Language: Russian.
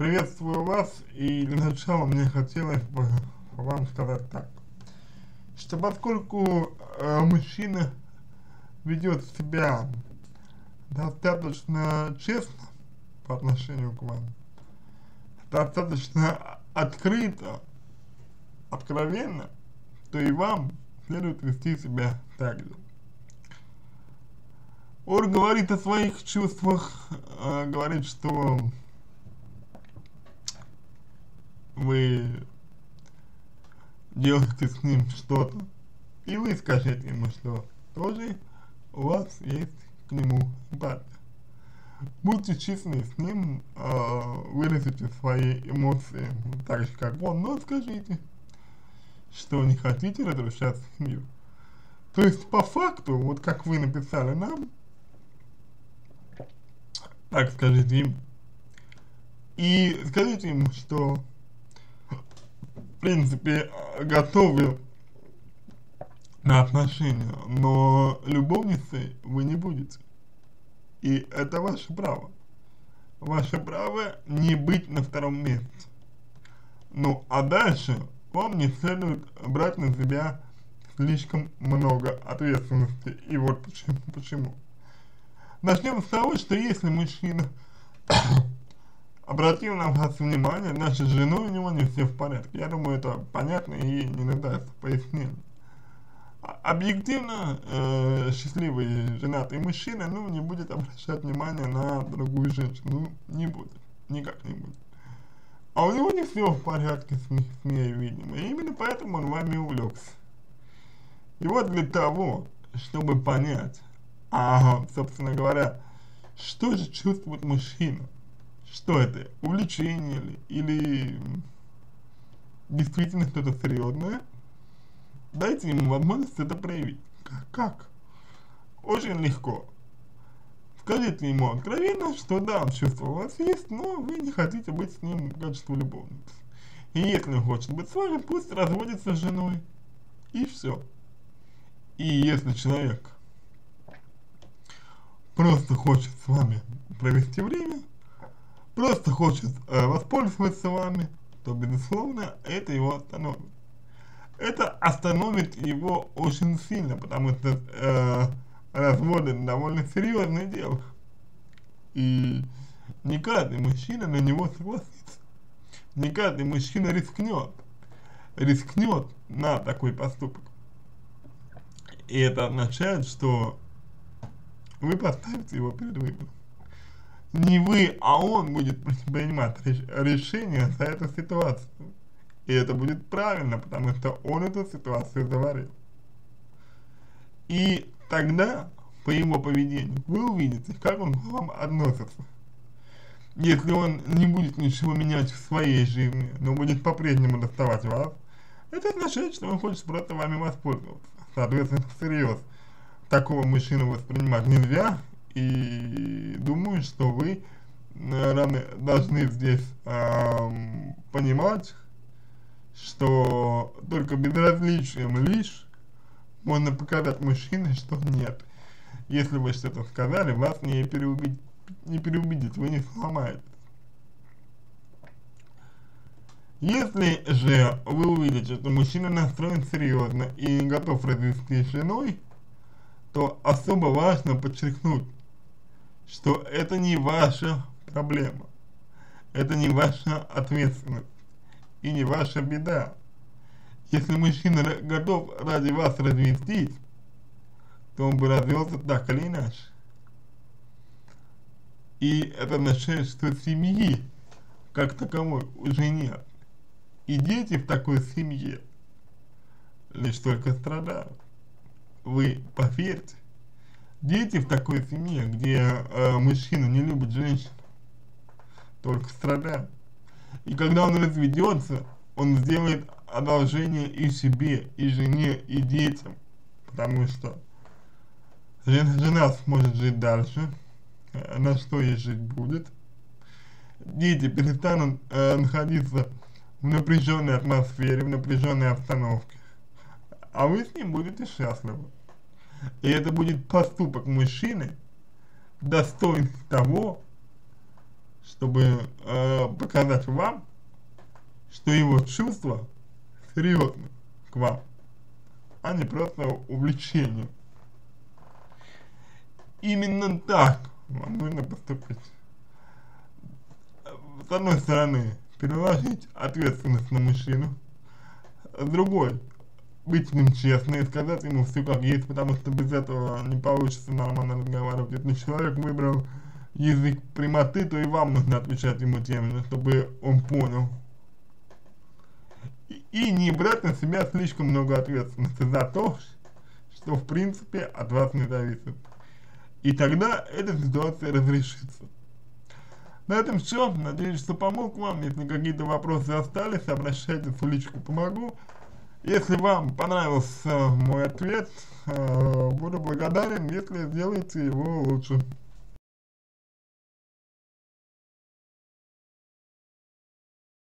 Приветствую вас, и для начала мне хотелось бы вам сказать так, что поскольку э, мужчина ведет себя достаточно честно по отношению к вам, достаточно открыто, откровенно, то и вам следует вести себя так же. Он говорит о своих чувствах, э, говорит, что вы делаете с ним что-то, и вы скажете ему, что тоже у вас есть к нему эмпатия. Будьте честны с ним, э, выразите свои эмоции так же, как он, но скажите, что не хотите разрушать семью. То есть, по факту, вот как вы написали нам, так скажите им, и скажите ему, что в принципе готовы на отношения, но любовницей вы не будете. И это ваше право. Ваше право не быть на втором месте. Ну, а дальше вам не следует брать на себя слишком много ответственности. И вот почему. почему. Начнем с того, что если мужчина обратил на вас внимание, значит с женой у него не все в порядке. Я думаю, это понятно и не нуждается пояснению. А, объективно, э, счастливый женатый мужчина, ну, не будет обращать внимание на другую женщину, ну, не будет, никак не будет. А у него не все в порядке с, с ней, видимо, и именно поэтому он вами увлекся. И вот для того, чтобы понять, а, собственно говоря, что же чувствует мужчина, что это, увлечение ли, или действительно что-то серьезное, дайте ему возможность это проявить. Как? Очень легко. Скажите ему откровенно, что да, чувство у вас есть, но вы не хотите быть с ним в качестве любовницы. И если он хочет быть с вами, пусть разводится с женой. И все. И если человек просто хочет с вами провести время, просто хочет э, воспользоваться вами, то, безусловно, это его остановит. Это остановит его очень сильно, потому что э, разводы довольно серьезное дело. И не каждый мужчина на него согласится. Не каждый мужчина рискнет, рискнет на такой поступок. И это означает, что вы поставите его перед выбором. Не вы, а он будет принимать решение за эту ситуацию. И это будет правильно, потому что он эту ситуацию заварил. И тогда, по его поведению, вы увидите, как он к вам относится. Если он не будет ничего менять в своей жизни, но будет по-прежнему доставать вас, это означает, что он хочет просто вами воспользоваться. Соответственно, всерьез такого мужчину воспринимать нельзя, и думаю, что вы, наверное, должны здесь э, понимать, что только безразличием лишь можно показать мужчине, что нет. Если вы что-то сказали, вас не переубедить, не переубедить, вы не сломаете. Если же вы увидите, что мужчина настроен серьезно и готов развестись с женой, то особо важно подчеркнуть, что это не ваша проблема, это не ваша ответственность и не ваша беда. Если мужчина готов ради вас развестись, то он бы развелся так или иначе. И это означает, что семьи как таковой уже нет. И дети в такой семье лишь только страдают. Вы поверьте, дети в такой семье, где э, мужчина не любит женщину, только страдают. И когда он разведется, он сделает одолжение и себе, и жене, и детям, потому что жена, жена сможет жить дальше, э, на что ей жить будет. Дети перестанут э, находиться в напряженной атмосфере, в напряженной обстановке, а вы с ним будете счастливы. И это будет поступок мужчины, достойный того, чтобы э, показать вам, что его чувства серьезны к вам, а не просто увлечение. Именно так вам нужно поступить. С одной стороны, переложить ответственность на мужчину, с другой, быть с ним честным и сказать ему все как есть, потому что без этого не получится нормально разговаривать. Если человек выбрал язык прямоты, то и вам нужно отвечать ему тем же, чтобы он понял. И, и не брать на себя слишком много ответственности за то, что в принципе от вас не зависит. И тогда эта ситуация разрешится. На этом все. Надеюсь, что помог вам. Если какие-то вопросы остались, обращайтесь в личку «Помогу». Если вам понравился мой ответ, э, буду благодарен, если сделаете его лучше.